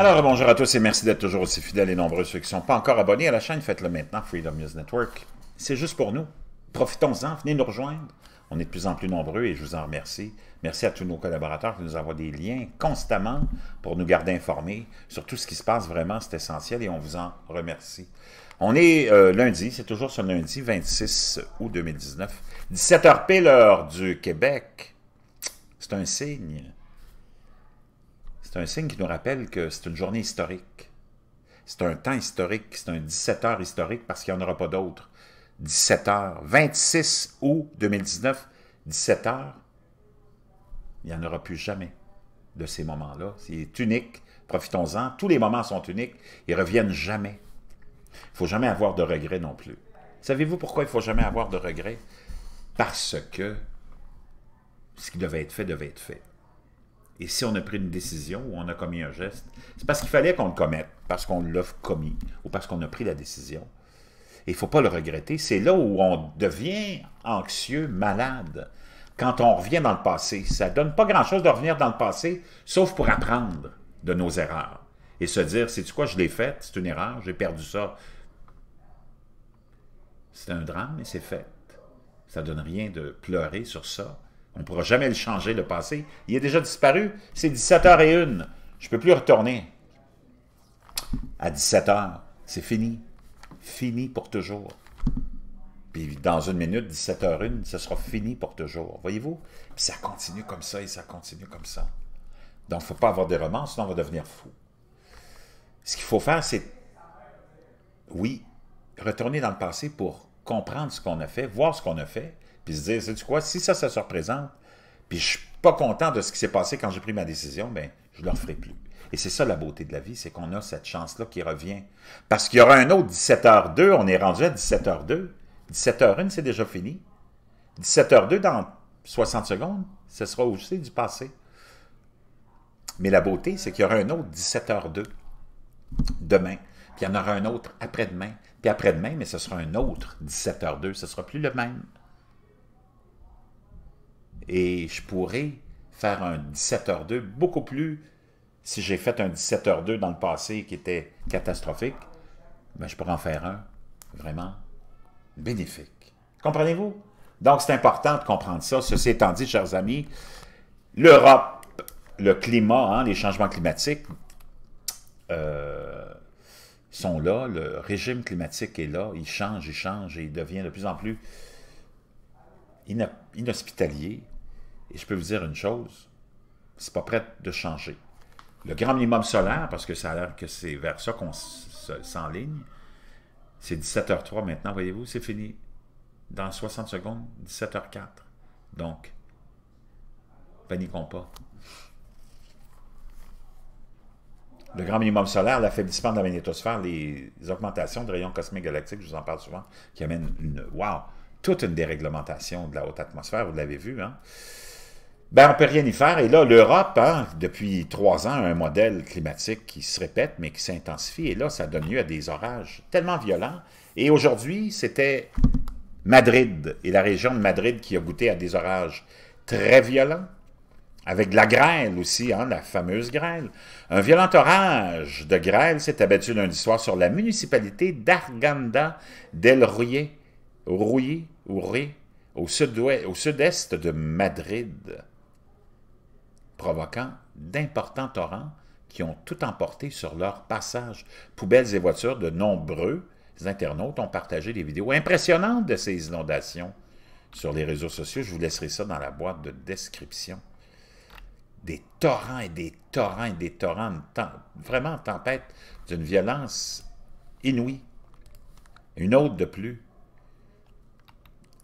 Alors, bonjour à tous et merci d'être toujours aussi fidèles et nombreux. Ceux qui ne sont pas encore abonnés à la chaîne, faites-le maintenant, Freedom News Network. C'est juste pour nous. Profitons-en, venez nous rejoindre. On est de plus en plus nombreux et je vous en remercie. Merci à tous nos collaborateurs qui nous envoient des liens constamment pour nous garder informés sur tout ce qui se passe vraiment, c'est essentiel et on vous en remercie. On est euh, lundi, c'est toujours ce lundi 26 août 2019, 17h pile l'heure du Québec. C'est un signe. C'est un signe qui nous rappelle que c'est une journée historique. C'est un temps historique, c'est un 17 h historique parce qu'il n'y en aura pas d'autres. 17 h 26 août 2019, 17 h il n'y en aura plus jamais de ces moments-là. C'est unique, profitons-en. Tous les moments sont uniques, ils reviennent jamais. Il ne faut jamais avoir de regrets non plus. Savez-vous pourquoi il ne faut jamais avoir de regrets? Parce que ce qui devait être fait devait être fait. Et si on a pris une décision ou on a commis un geste, c'est parce qu'il fallait qu'on le commette, parce qu'on l'a commis ou parce qu'on a pris la décision. Il ne faut pas le regretter. C'est là où on devient anxieux, malade, quand on revient dans le passé. Ça ne donne pas grand-chose de revenir dans le passé, sauf pour apprendre de nos erreurs. Et se dire, c'est-tu quoi, je l'ai fait, c'est une erreur, j'ai perdu ça. C'est un drame, mais c'est fait. Ça ne donne rien de pleurer sur ça. On ne pourra jamais le changer, le passé. Il est déjà disparu. C'est 17h01. Je ne peux plus retourner. À 17h, c'est fini. Fini pour toujours. Puis dans une minute, 17h01, ce sera fini pour toujours. Voyez-vous? Puis ça continue comme ça et ça continue comme ça. Donc, il ne faut pas avoir des romans, sinon on va devenir fou. Ce qu'il faut faire, c'est, oui, retourner dans le passé pour comprendre ce qu'on a fait, voir ce qu'on a fait, puis se dire, sais-tu quoi, si ça, ça se représente, puis je suis pas content de ce qui s'est passé quand j'ai pris ma décision, ben je ne le referai plus. Et c'est ça la beauté de la vie, c'est qu'on a cette chance-là qui revient. Parce qu'il y aura un autre 17h02, on est rendu à 17h02. 17h01, c'est déjà fini. 17h02, dans 60 secondes, ce sera aussi du passé. Mais la beauté, c'est qu'il y aura un autre 17h02 demain, puis il y en aura un autre après-demain, puis après-demain, mais ce sera un autre 17h02, ce ne sera plus le même et je pourrais faire un 17h02 beaucoup plus, si j'ai fait un 17h02 dans le passé qui était catastrophique, ben je pourrais en faire un vraiment bénéfique. Comprenez-vous? Donc, c'est important de comprendre ça. Ceci étant dit, chers amis, l'Europe, le climat, hein, les changements climatiques euh, sont là, le régime climatique est là, il change, il change et il devient de plus en plus inhospitalier. Et je peux vous dire une chose, c'est pas prêt de changer. Le grand minimum solaire, parce que ça a l'air que c'est vers ça qu'on s'enligne, c'est 17h03 maintenant, voyez-vous, c'est fini. Dans 60 secondes, 17h04. Donc, paniquons pas. Le grand minimum solaire, l'affaiblissement de la magnétosphère, les augmentations de rayons cosmiques galactiques, je vous en parle souvent, qui amènent une, wow, toute une déréglementation de la haute atmosphère, vous l'avez vu, hein? Ben, on peut rien y faire. Et là, l'Europe, hein, depuis trois ans, a un modèle climatique qui se répète, mais qui s'intensifie. Et là, ça donne lieu à des orages tellement violents. Et aujourd'hui, c'était Madrid et la région de Madrid qui a goûté à des orages très violents, avec de la grêle aussi, hein, la fameuse grêle. Un violent orage de grêle s'est abattu lundi soir sur la municipalité d'Arganda del Rouillé, au sud-est de Madrid provoquant d'importants torrents qui ont tout emporté sur leur passage. Poubelles et voitures, de nombreux internautes ont partagé des vidéos impressionnantes de ces inondations sur les réseaux sociaux. Je vous laisserai ça dans la boîte de description. Des torrents et des torrents et des torrents, vraiment tempête d'une violence inouïe. Une autre de plus.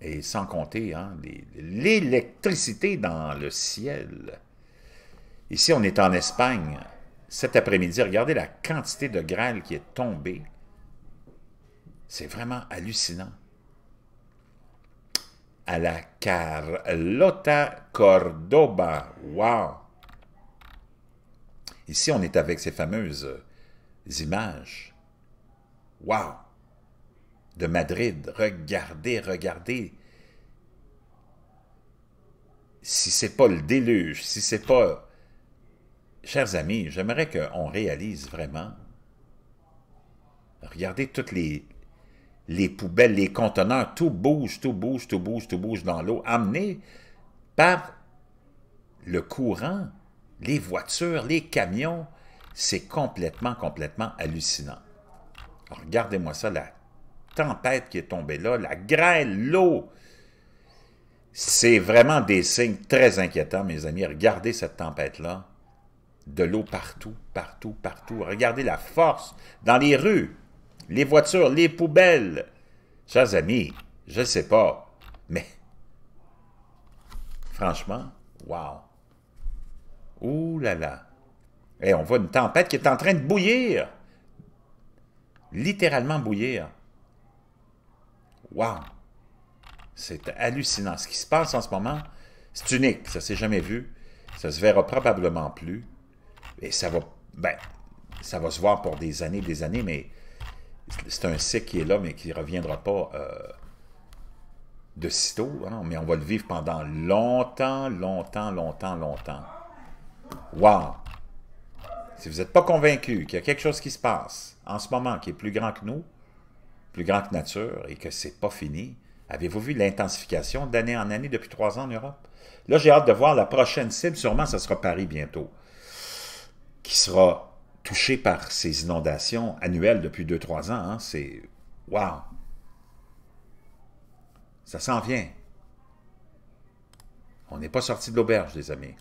Et sans compter hein, l'électricité dans le ciel. Ici, on est en Espagne. Cet après-midi, regardez la quantité de grêle qui est tombée. C'est vraiment hallucinant. À la Carlota Cordoba. Wow! Ici, on est avec ces fameuses images. Wow! De Madrid. Regardez, regardez. Si c'est pas le déluge, si c'est pas chers amis, j'aimerais qu'on réalise vraiment. Regardez toutes les, les poubelles, les conteneurs, tout bouge, tout bouge, tout bouge, tout bouge dans l'eau, amené par le courant, les voitures, les camions. C'est complètement, complètement hallucinant. Regardez-moi ça, la tempête qui est tombée là, la grêle, l'eau. C'est vraiment des signes très inquiétants, mes amis. Regardez cette tempête-là. De l'eau partout, partout, partout. Regardez la force dans les rues, les voitures, les poubelles. Chers amis, je ne sais pas, mais franchement, wow. Ouh là là. Et on voit une tempête qui est en train de bouillir. Littéralement bouillir. Wow. C'est hallucinant. Ce qui se passe en ce moment, c'est unique. Ça ne s'est jamais vu. Ça se verra probablement plus. Et ça va, ben, ça va se voir pour des années, des années, mais c'est un cycle qui est là, mais qui ne reviendra pas euh, de sitôt. Hein. mais on va le vivre pendant longtemps, longtemps, longtemps, longtemps. Wow! Si vous n'êtes pas convaincu qu'il y a quelque chose qui se passe en ce moment qui est plus grand que nous, plus grand que nature, et que c'est pas fini, Avez-vous vu l'intensification d'année en année depuis trois ans en Europe? Là, j'ai hâte de voir la prochaine cible, sûrement ce sera Paris bientôt, qui sera touché par ces inondations annuelles depuis deux, trois ans. Hein. C'est... Wow! Ça s'en vient. On n'est pas sorti de l'auberge, les amis.